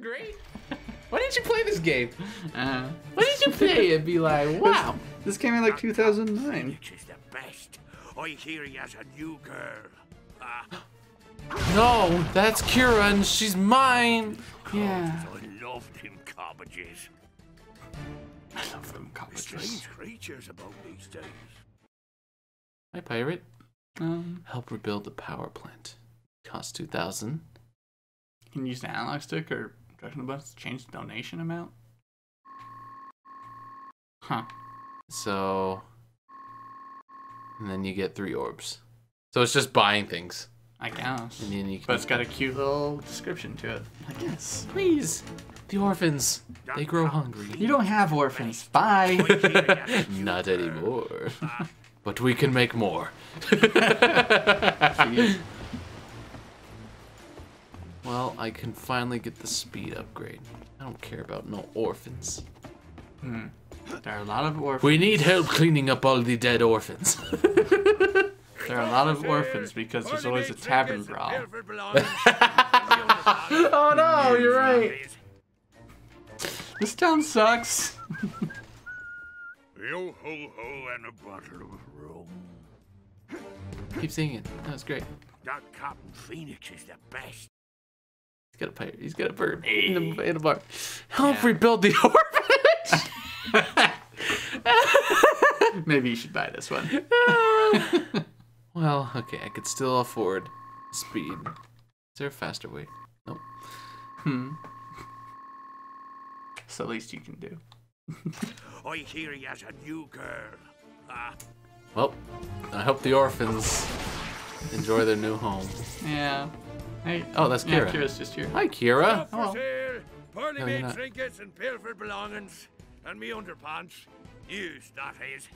great? Why didn't you play this game? Uh, Why didn't you play it? Be like, wow. this came in like 2009. Phoenix is the best. I hear he has a new girl. Ah, No, that's Keira and she's mine. Yeah. I loved him cabbages. I love them colleges. Strange creatures about these days. Hi, pirate. Um, Help rebuild the power plant. Cost 2000. you can use the analog stick or directional buttons to change the donation amount. Huh. So. And then you get three orbs. So it's just buying things. I guess. And then you can. But it's got a cute little description to it. I guess. Please. The orphans. They grow hungry. You don't have orphans. Bye. I hear he has a new Not anymore. but we can make more. well, I can finally get the speed upgrade. I don't care about no orphans. Hmm. there are a lot of orphans. We need help cleaning up all the dead orphans. There are a lot of orphans because there's always a tavern brawl. oh no, you're right. This town sucks. Yo ho ho and a bottle of rum. Keep singing. That was great. That Captain Phoenix is the best. He's got a pirate. He's got a bird in a, in a bar. Help rebuild the orphanage. Maybe you should buy this one. well, okay, I could still afford speed. Is there a faster way? Nope. It's the least you can do. I hear he has a new girl. Ah, Well, I hope the orphans enjoy their new home. Yeah. Hey. Oh, that's Yeah, Keira. Keira's just here. Hi, Keira. for Hello. sale. Poorly No, made not. trinkets and pilfered belongings. And me underpants. Used, that is.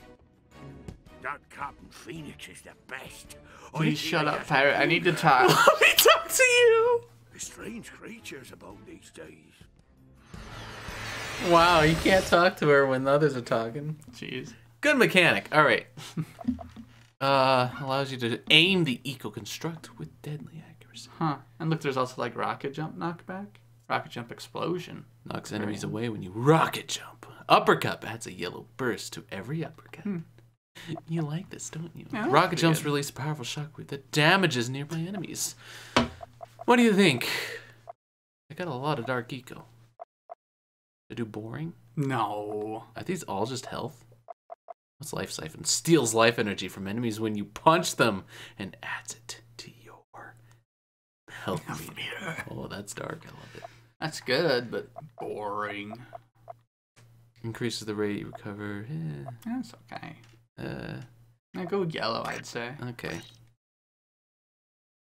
That Captain Phoenix is the best. I Please hear shut up, has pirate. I need to talk. Let me talk to you. Strange creatures about these days. Wow, you can't talk to her when the others are talking. Jeez. Good mechanic. All right. Uh, allows you to aim the eco construct with deadly accuracy. Huh. And look, there's also like rocket jump knockback. Rocket jump explosion. Knocks enemies away when you rocket jump. Uppercut adds a yellow burst to every uppercut. Hmm. You like this, don't you? Yeah, rocket jumps good. release a powerful shockwave that damages nearby enemies. What do you think? I got a lot of dark eco. To do boring? No. Are these all just health? What's life siphon? Steals life energy from enemies when you punch them and adds it health meter. Oh, that's dark. I love it. That's good, but boring. Increases the rate you recover. Eh, That's okay. Uh, Now go yellow, I'd say. okay.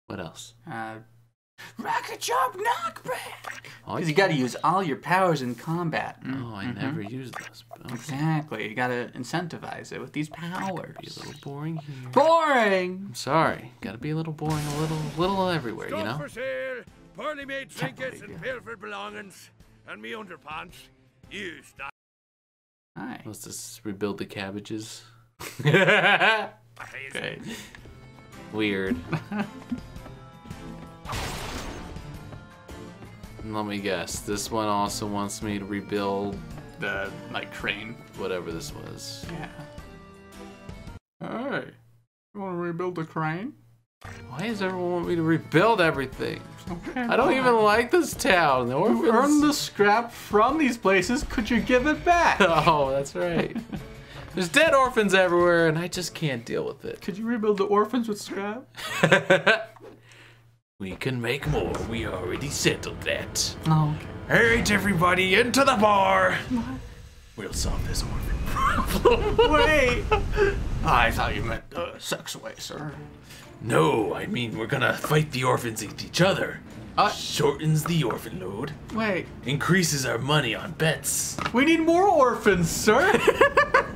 What else? Uh, rocket jump knockback. Oh, Because you got to use all your powers in combat. Oh, I Mhm. never use those. but Okay. Exactly. You got to incentivize it with these powers. Be a little boring here. Boring. I'm sorry. Gotta be a little boring, a little, little everywhere, you know. for sale. Poorly made trinkets and pilfered belongings. And me underpants. Used, that Hi. Let's just rebuild the cabbages. is. Okay. Weird. Let me guess. This one also wants me to rebuild The like crane. whatever this was. Yeah. Hey. You want to rebuild the crane? Why does everyone want me to rebuild everything? Okay. I don't even like this town. The You earn orphans. the scrap from these places. Could you give it back? Oh, that's right. There's dead orphans everywhere, and I just can't deal with it. Could you rebuild the orphans with scrap? we can make more. We already settled that. Oh, All right, everybody, into the bar. We'll solve this orphan problem. Wait. I thought you meant uh, sex away, sir. no, I mean we're gonna fight the orphans with each other. Uh, Shortens the orphan load, wait. increases our money on bets. We need more orphans, sir.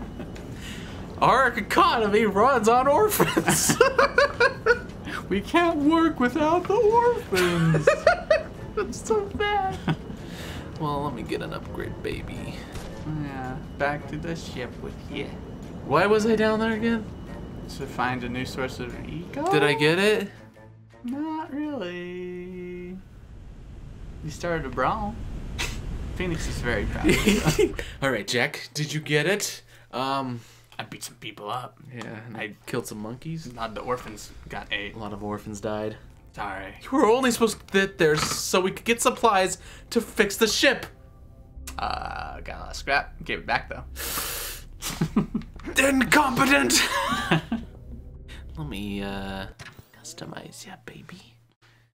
Our economy runs on orphans. we can't work without the orphans. That's so bad. well, let me get an upgrade, baby. yeah. Back to the ship with you. Why was I down there again? To find a new source of eco? Did I get it? Not really. You started a brawl. Phoenix is very proud. All right, Jak, did you get it? Um, I beat some people up. yeah, and I- killed some monkeys. Not the orphans got eight. A lot of orphans died. Sorry. You were only supposed to sit there so we could get supplies to fix the ship. Uh, got a lot of scrap. Gave it back though. Incompetent. Let me uh customize, yeah, baby.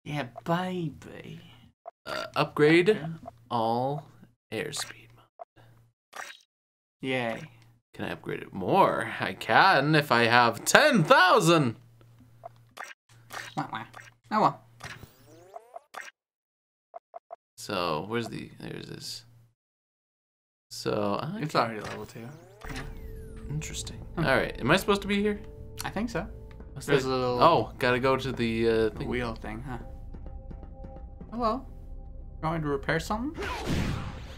yeah, baby. Uh, upgrade all airspeed. Yay. Can I upgrade it more? I can if I have ten thousand. Wah, wah. Oh well. So where's the? There's this. So It's already level two. interesting. All right, am I supposed to be here? I think so. What's There's that? a little Oh, gotta go to the uh, the wheel thing, huh? Hello. Going to repair something?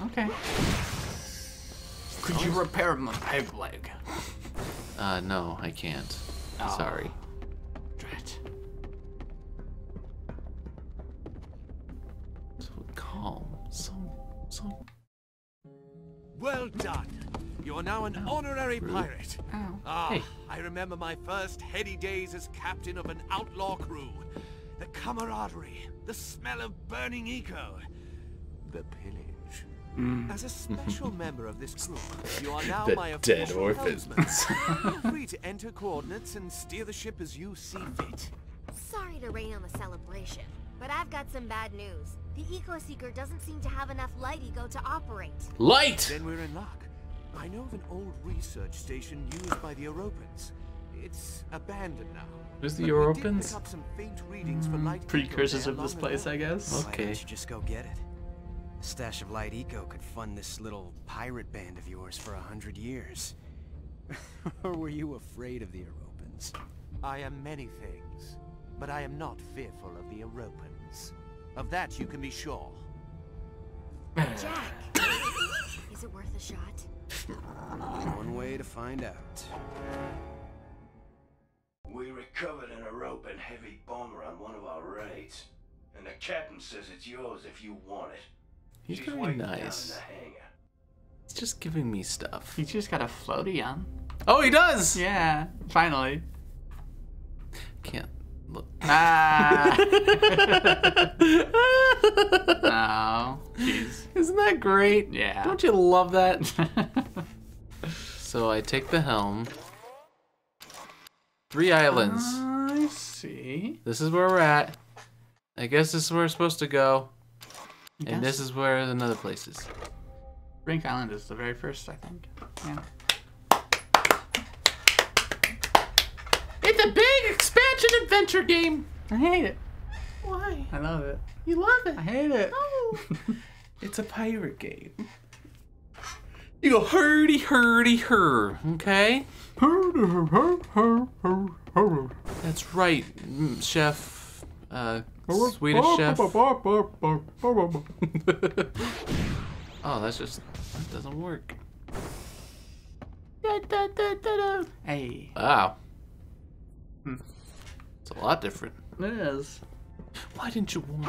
Okay. Could you repair my peg leg? Uh, no, I can't. Oh. Sorry. Drat. So calm. So, so. Well done. You are now an honorary pirate. Ow. Ah, Hey. I remember my first heady days as captain of an outlaw crew. The camaraderie, the smell of burning eco, the pillage. Mm. As a special member of this crew, you are now The my dead official orphans. helmsman. Feel free to enter coordinates and steer the ship as you see fit. Sorry to rain on the celebration, but I've got some bad news. The Eco Seeker doesn't seem to have enough light eco to operate. Light. Then we're in luck. I know of an old research station used by the Aeropans. It's abandoned now. Who's the But we did Aeropans? pick up some faint readings for mm. light Precursors of this place. I guess. Why Okay. don't you just go get it? A stash of light eco could fund this little pirate band of yours for a hundred years. or were you afraid of the Aeropans? I am many things, but I am not fearful of the Aeropans. Of that you can be sure. Jak! Is it worth a shot? One way to find out. We recovered an Aeropan heavy bomber on one of our raids. And the captain says it's yours if you want it. He's She's very waiting down in nice. He's just giving me stuff. He just got a floaty on. Oh, he does. Yeah, finally. Can't look. Ah. oh, jeez. Isn't that great? Yeah. Don't you love that? so I take the helm. Three islands. I see. This is where we're at. I guess this is where we're supposed to go. And Yes. this is where another place is. Brink Island is the very first, I think. Yeah. It's a big expansion adventure game. I hate it. Why? I love it. You love it. I hate it. No. It's a pirate game. You go hurdy hurdy hur, okay? That's right, mm, chef. Uh, Swedish chef. oh, that's just that doesn't work. Hey. Wow. Hmm. It's a lot different. It is. Why didn't you want?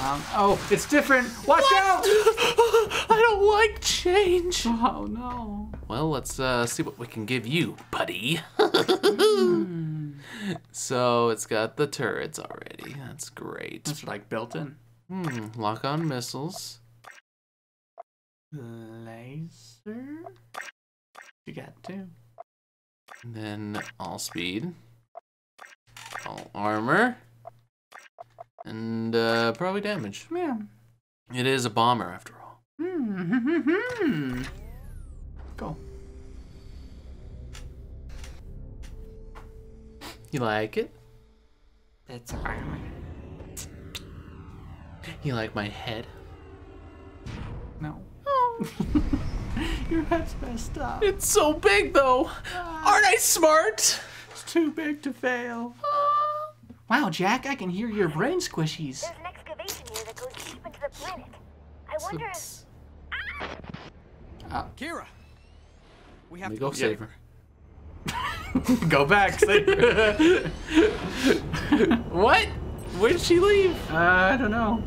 Um, oh, it's different. Watch out! I don't like change. Oh no. Well, let's uh, see what we can give you, buddy. so it's got the turrets already. That's great. It's like built in. Hmm, lock on missiles. Laser. You got two. And then all speed. All armor. And uh, probably damage. Yeah. It is a bomber after all. Hmm. Cool. You like it? It's armor. You like my head? No. Oh. Your head's messed up. It's so big though. Ah. Aren't I smart? It's too big to fail. Ah. Wow, Jak, I can hear your brain squishies. There's an excavation here that goes deep into the planet. I wonder if... Ah! Uh, Keira! We Let have me to go go save her. Go back. What? Where did she leave? uh, I don't know.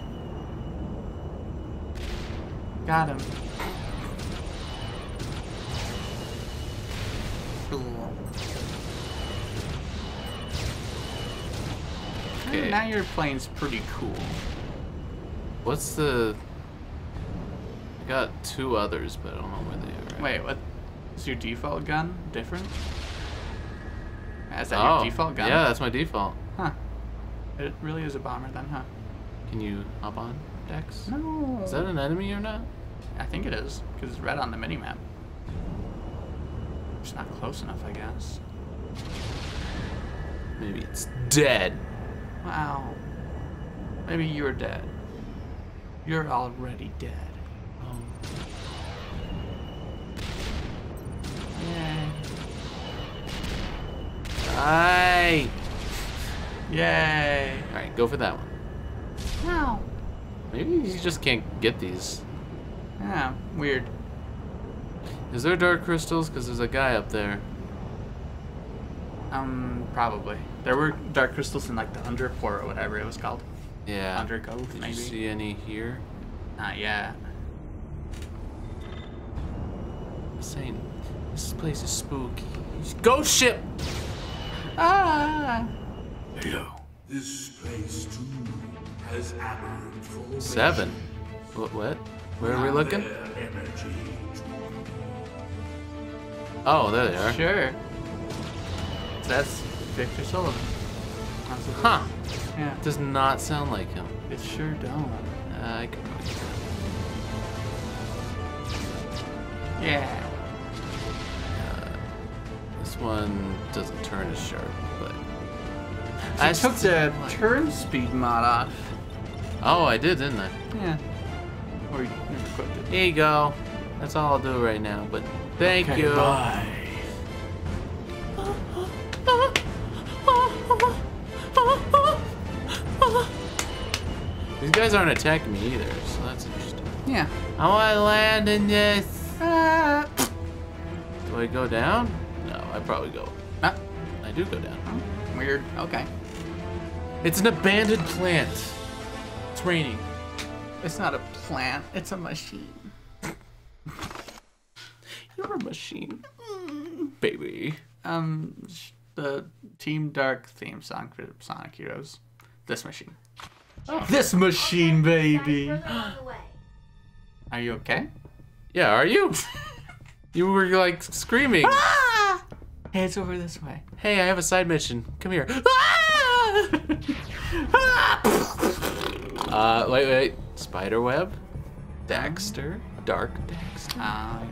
Got him. Cool. Okay. Now your plane's pretty cool. What's the? I got two others, but I don't know where they are. Wait, what? Is your default gun different? Is that oh, your default gun? Yeah, that's my default. Huh. It really is a bomber then, huh? Can you hop on, Dex? No. Is that an enemy or not? I think it is, because it's red on the minimap. It's not close enough, I guess. Maybe it's dead. Wow. Maybe you're dead. You're already dead. Oh. Yay. Aye. Yay. All right, go for that one. Wow. Maybe you just can't get these. Yeah, weird. Is there dark crystals? Because there's a guy up there. Um, probably. There were dark crystals in like the underport or whatever it was called. Yeah. Undergrowth, Did maybe. you see any here? Not yet. I'm saying this place is spooky. Ghost ship. Ah! Hello. This place too has aberrant formation. Seven. What? What? Where are we looking? Energy Oh, there they are. Sure. That's Victor Sullivan. That's Huh. Yeah. Does not sound like him. It sure don't. Uh, I could probably get. Yeah. This one doesn't turn as sharp, but I I took the like- turn speed mod off. Oh, I did, didn't I? Yeah. Or you never it. Here you go. That's all I'll do right now. But thank Okay, you. bye. These guys aren't attacking me either, so that's interesting. Yeah. I want to land in this. Ah. Do I go down? No, I probably go. Ah. I do go down. Weird. Okay. It's an abandoned plant. It's raining. It's not a plant. It's a machine. You're a machine, baby. Um, the Team Dark theme song for Sonic Heroes. This machine. This machine, baby. Further along the way. Are you okay? Yeah, are you? you were like screaming. Ah! Hey, it's over this way. Hey, I have a side mission. Come here. uh, wait, wait. Spider web? Daxter? Dark Daxter? Uh,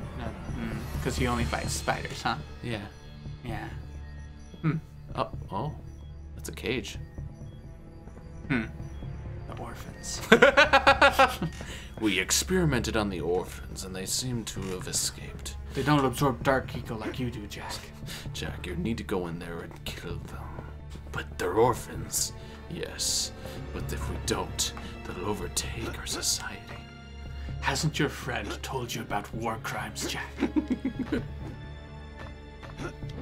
because he only fights spiders, huh? Yeah. Yeah. Hmm. Oh, oh. That's a cage. Hmm. The orphans. we experimented on the orphans, and they seem to have escaped. They don't absorb dark eco like you do, Jak. Jak, you need to go in there and kill them. But they're orphans. Yes. But if we don't, they'll overtake our society. Hasn't your friend told you about war crimes, Jak?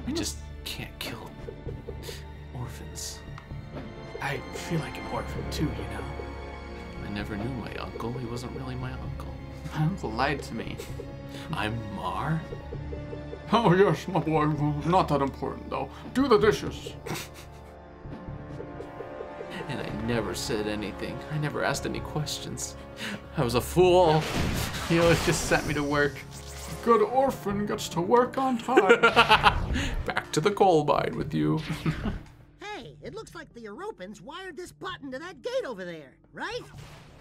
We just can't kill orphans. I feel like an orphan too, you know. I never knew my uncle. He wasn't really my uncle. My uncle lied to me. I'm Mar? Oh yes, my boy. Not that important though. Do the dishes. And I never said anything. I never asked any questions. I was a fool. He always just sent me to work. Good orphan gets to work on time. Back to the coal mine with you. Hey, it looks like the Aeropans wired this button to that gate over there, right?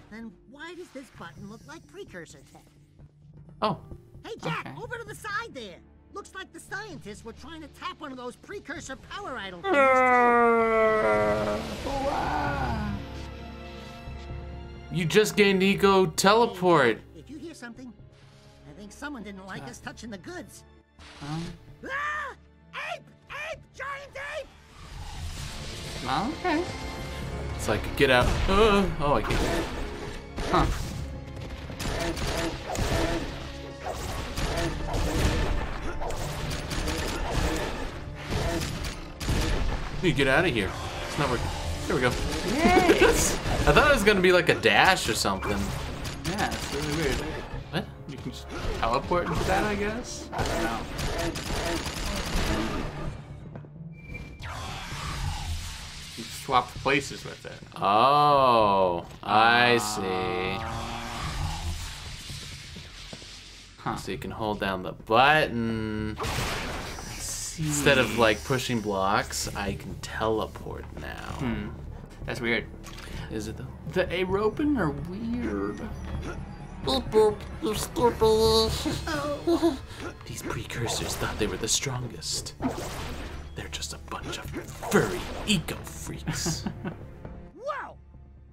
Then why does this button look like precursor tech? Oh, Hey, Jak, Okay. over to the side there. Looks like the scientists were trying to tap one of those precursor power idol things. you just gained Eco too. Teleport. If you hear something, I think someone didn't like us touching the goods. Um, Ah! Ape! Ape! Giant ape! okay. So I could get out. Uh, oh, I can't. Huh. You get out of here. It's not working. There we go. I thought it was gonna be like a dash or something. Yeah, it's really weird. What? You can just teleport into that, I guess? I don't know. You swap places with it. Oh, I see. Huh. So you can hold down the button. Instead of like pushing blocks, I can teleport now. Hmm. That's weird. Is it though? The Aeropan are weird. you're stupid These precursors thought they were the strongest. They're just a bunch of furry eco freaks. Whoa!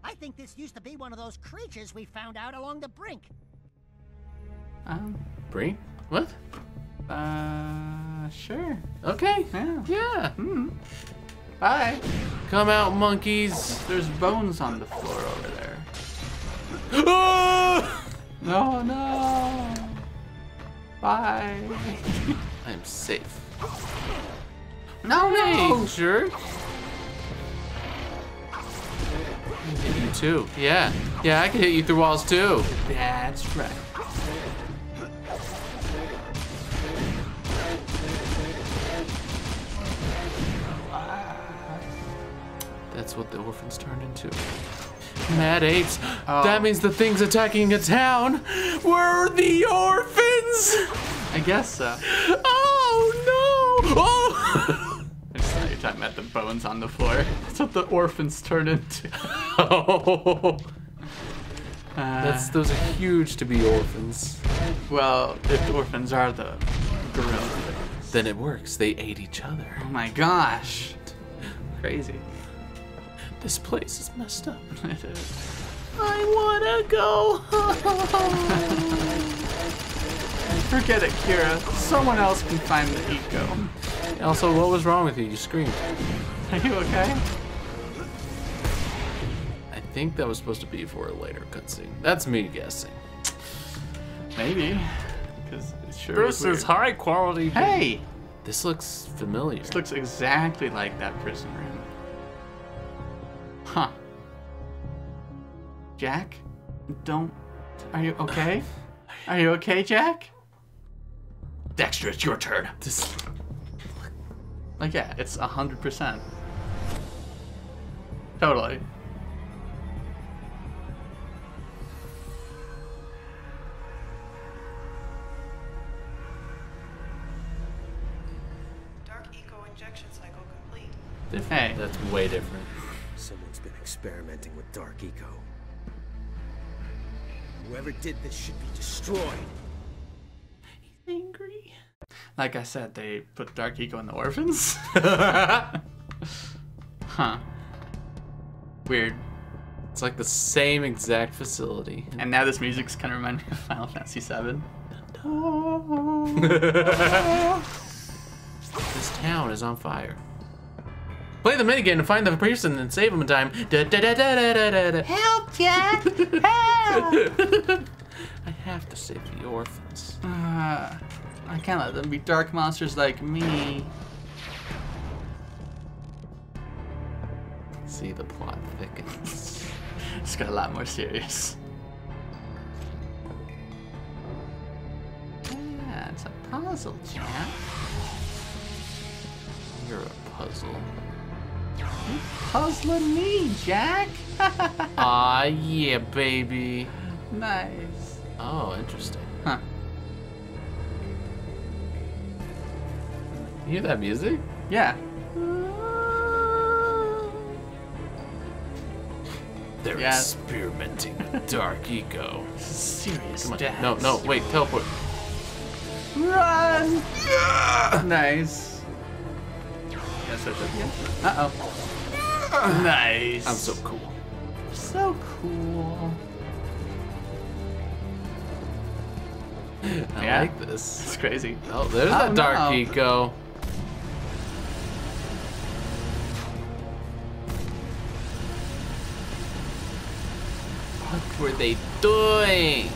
I think this used to be one of those creatures we found out along the brink. Um, Brink? What? uh, sure. Okay. Yeah. Yeah. Hmm. Bye. Come out, monkeys. There's bones on the floor over there. Ah! No, no. Bye. I'm safe. No, no. Hey, jerk. Hit you too. Yeah. Yeah, I can hit you through walls too. That's right. That's what the orphans turned into. Mad apes. Oh. That means the things attacking a town were the orphans. I guess so. Oh no! Oh! I just thought you were talking about the bones on the floor. That's what the orphans turn into. oh. Uh, That's those are huge to be orphans. well, if the orphans are the gorilla. Then it works. They ate each other. Oh my gosh. Crazy. This place is messed up. It is. I wanna go home. Forget it, Keira. Someone else can find the eco. Also, what was wrong with you? You screamed. Are you okay? I think that was supposed to be for a later cutscene. That's me guessing. Maybe. Because it sure was weird. high quality. Hey! This looks familiar. This looks exactly like that prison room. Jak? Don't. Are you okay? Are you okay, Jak? Daxter, it's your turn. This, Like, yeah, it's 100%. Totally. Dark Eco injection cycle complete. different. Hey. That's way different. Someone's been experimenting with Dark Eco. Whoever did this should be destroyed. Angry. Like I said, they put Dark Eco in the orphans? huh. Weird. It's like the same exact facility. And now this music's kind of remind me of Final Fantasy VII. This town is on fire. Play the minigame to find the person and save him in time. Da, da, da, da, da, da, da, da. Help, Jak! Help! I have to save the orphans. Uh, I can't let them be dark monsters like me. See the plot thickens. It's got a lot more serious. Yeah, it's a puzzle, Jak. You're a puzzle. You puzzling me, Jak. Aw, yeah, baby. nice. Oh, interesting. Huh. You hear that music? Yeah. They're Yeah. experimenting with Dark Eco. Serious. Come on. No, no, wait, teleport. Run! Nice. Can I switch up again? Uh oh. Nice. I'm so cool. so cool. I Yeah. like this. It's crazy. Oh, there's Oh, that Dark no. Eco. What were they doing?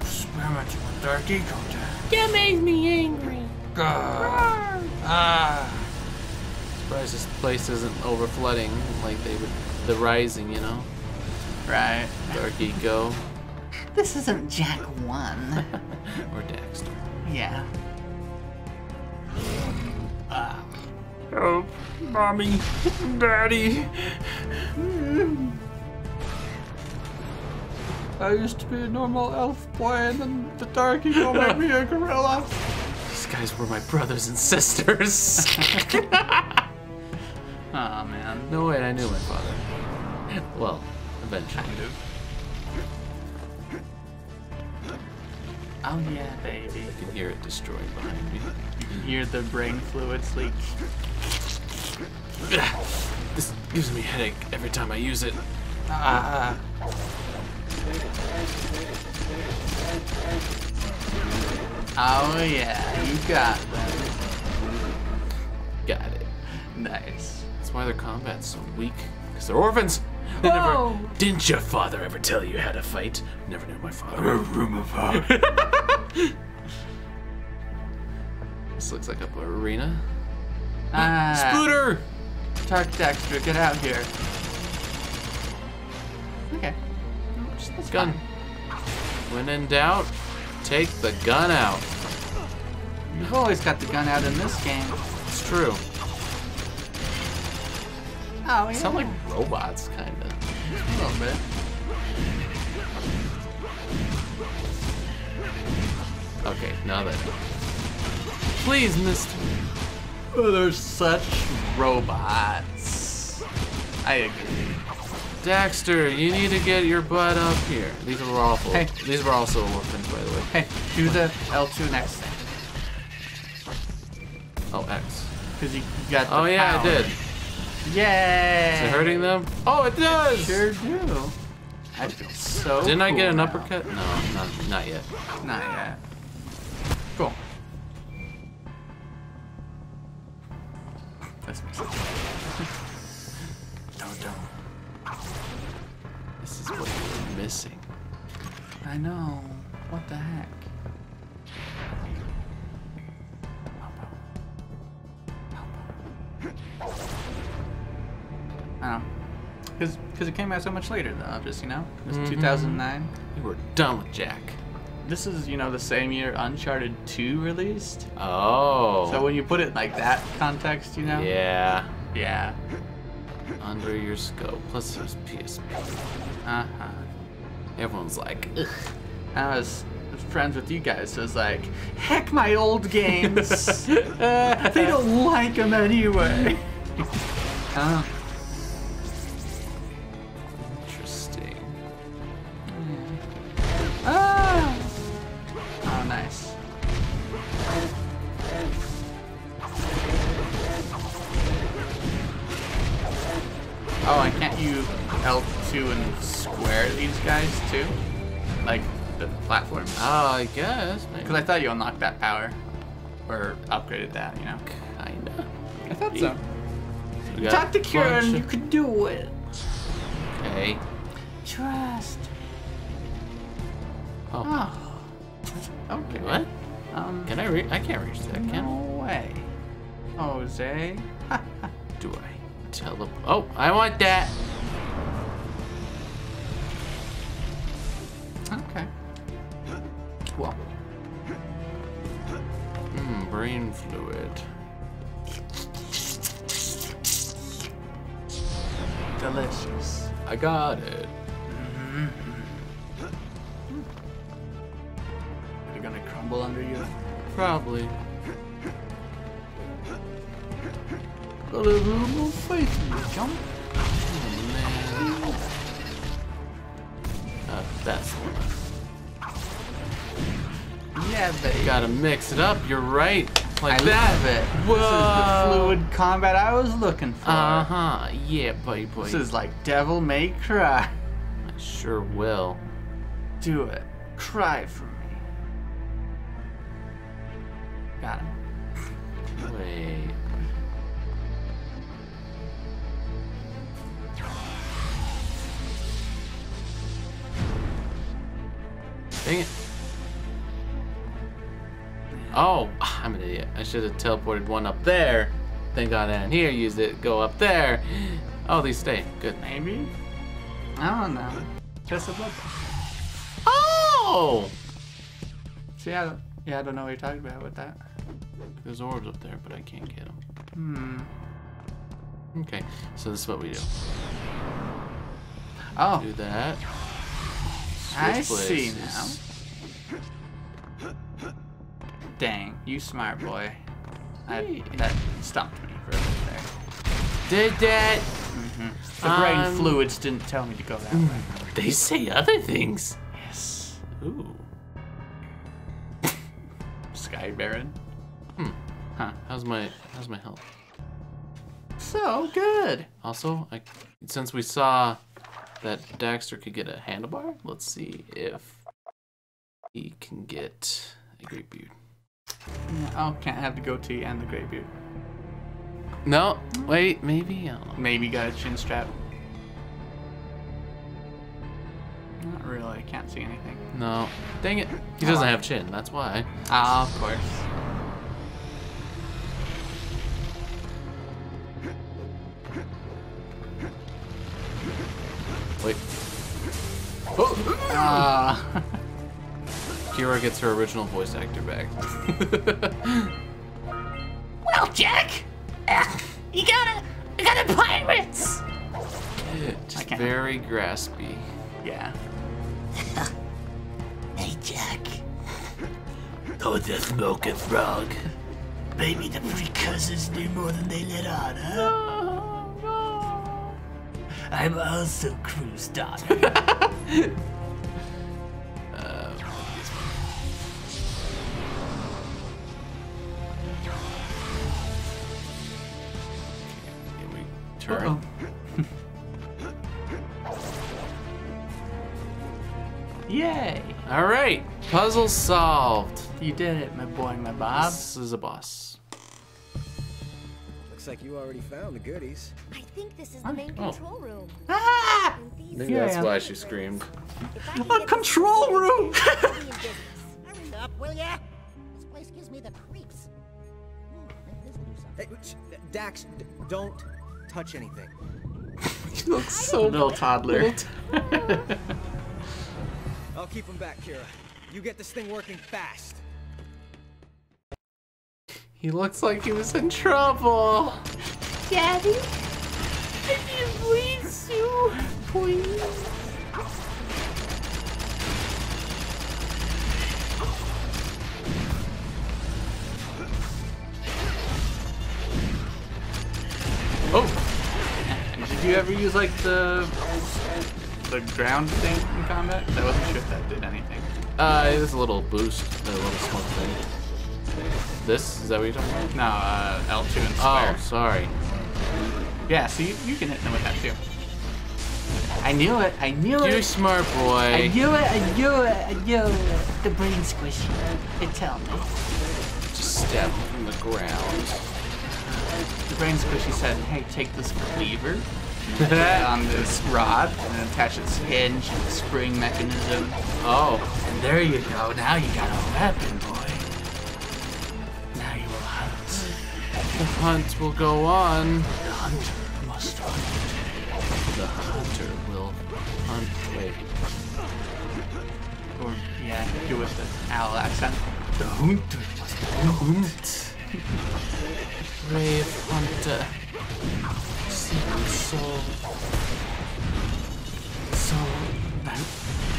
Experimenting with Dark Eco, That makes me angry. Ah. Surprised this place isn't over flooding like they would. The Rising, you know. Right. Dark Eco. This isn't Jak 1. or Daxter. yeah. oh, mommy, daddy. I used to be a normal elf boy, and then the dark eco made me a gorilla. These guys were my brothers and sisters. Oh man. no way, I knew my father. Well, eventually. Oh yeah, baby. I can hear it destroying behind me. You can hear the brain fluids leak. This gives me a headache every time I use it. Ah. Oh yeah, you got them. Got it. Nice. That's why their combat's so weak. Because they're orphans. They never. Didn't your father ever tell you how to fight? Never knew my father. this looks like a arena. Ah, Spooter! Dark Daxter, get out here. Okay. That's Gun. fine. When in doubt, take the gun out. You've always got the gun out in this game. It's true. Oh yeah. Sound like robots, kinda. a little bit. Okay, now then. Please, Mister. Oh, they're such robots. I agree. Daxter, you need to get your butt up here. These were awful. Hey. These were also orphans, by the way. Hey, do the L2 next thing. Oh, X. Because you got the Oh, yeah, power. I did. Yay! Is it hurting them? Oh, it does! Sure do. I feel so Didn't I get cool an now. uppercut? No, not, not yet. Not yet. Cool. That's no, don't. This is what you were missing. I know. What the heck? I don't know. Because it came out so much later, though, just, you know? It was Mhm. 2009. You were done with Jak. This is, you know, the same year Uncharted 2 released. Oh. So when you put it in, like that context, you know? Yeah. Yeah. Under your scope. Plus, was PSP. Uh-huh. Everyone's like, ugh. I was friends with you guys, so it's like, heck my old games. uh, they don't like them anyway. oh. L2 and square these guys too? Like the platform? Oh, I guess. Because I thought you unlocked that power. Or upgraded that, you know? Kinda. I thought so. We got Talk to Kieran, bunch you could do it. Okay. Trust. Oh. Oh. Okay. What? Um, Can I reach? I can't reach that, can no way. Jose. I? Do I? Tele- Oh, I want that. Delicious. I got it. They're gonna crumble under you. Probably. Got a little more faith in you, John. Oh, man. Uh, that's the one. Yeah, baby. Gotta mix it up. You're right. Like I that. love it. Whoa. This is the fluid combat I was looking for. Uh huh. Yeah, boy, boy. This is like Devil May Cry. I sure will. Do it. Cry for me. Got him. Wait. Dang it. Oh, I'm an idiot. I should have teleported one up there, then gone down here, used it, go up there. Oh, these stay. Good. Maybe? I don't know. Just a look. Oh! See, I don't, yeah, I don't know what you're talking about with that. There's orbs up there, but I can't get them. Hmm. Okay, so this is what we do. Oh, Do that. I Switch see now. Dang, you smart boy. I, that stumped me for a bit there. Did that? The brain Um, fluids didn't tell me to go that way. They say other things. Yes. Ooh. Sky Baron. Hmm. Huh. How's my how's my health? So good. Also, I, since we saw that Daxter could get a handlebar, let's see if he can get a great beard. Oh, can't have the goatee and the gray beard. No, wait, maybe. I don't. Maybe got a chin strap. Not really. Can't see anything. No, dang it. He doesn't have chin. That's why. Ah, of course. Wait. Oh, Ah. Keira gets her original voice actor back. Well, Jak, uh, you gotta, you gotta pirates. Just can't- very graspy. yeah. Hey, Jak. Don't just milk a frog. Maybe the precursors knew more than they let on, huh? I'm also Krew's daughter. we turn? Uh-oh. Yay! All right, puzzle solved. You did it, my boy, my Bob. This is a boss. Looks like you already found the goodies. I think this is the main Oh. control room. Ah! And Maybe Yeah, that's yeah. why she screamed. If I can A control this room! I'll be in business. Hurry up, will ya? This place gives me the creeps. Hmm, maybe this will do something. Hey, Dax, don't touch anything. He looks so Little toddler. I'll keep him back, Keira. You get this thing working fast. He looks like he was in trouble. Daddy, can please you, please. Oh, Did you ever use like the the ground thing in combat? I wasn't sure if that did anything. uh, it was a little boost, a little smoke thing. This is that what you're talking about? No, uh, L2 and Oh, sorry. Yeah, so you, you can hit them with that too. I knew it. I knew it! You it. smart I boy. knew it. I knew it. I knew it. The brain squishy. It tell me. Just stab him from the ground. The brain squishy said, "Hey, take this cleaver." On this rod and attach its hinge and spring mechanism. Oh, And there you go. Now you got a weapon, boy. Now you will hunt. the hunt will go on. The hunter must hunt. The hunter will hunt. Wait. Or yeah, do with the owl accent. The hunter must hunt. Brave hunter. Secret soul. So that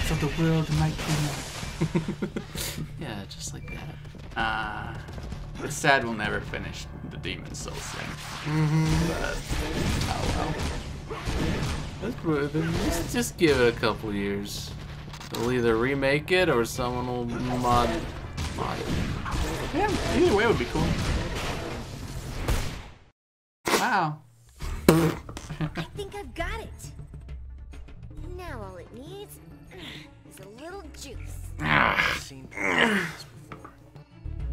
so the world might be. Yeah, just like that. Ah, it's sad we'll never finish the Demon Soul thing. Mm-hmm. But oh Let's, pro- then let's just give it a couple years. They'll either remake it or someone will mod mod it. Yeah, either way would be cool. Wow. I think I've got it. Now all it needs is a little juice. Ah,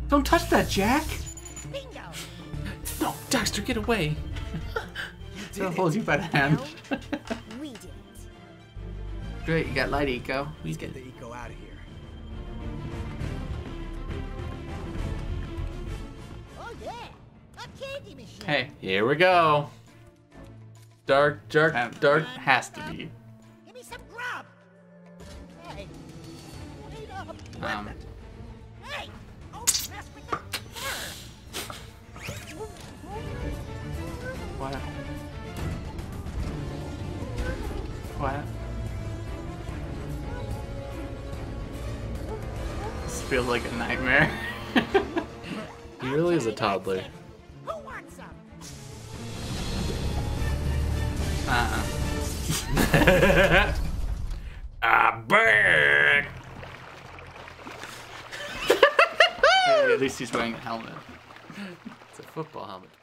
don't touch that, Jak. Bingo! No, Daxter, get away. It'll hold you by the hand. We did it. Great, you got light eco. Let's get the eco out of here. Oh yeah, a candy machine. Hey, Here we go. Dark, dark, that dark. has to be. Give me some grub. Hey, wait Um, Hey! Don't mess with the what? What? This feels like a nightmare. He really is a toddler. Uh-uh. I'm. Hey, at least he's wearing a helmet. It's a football helmet to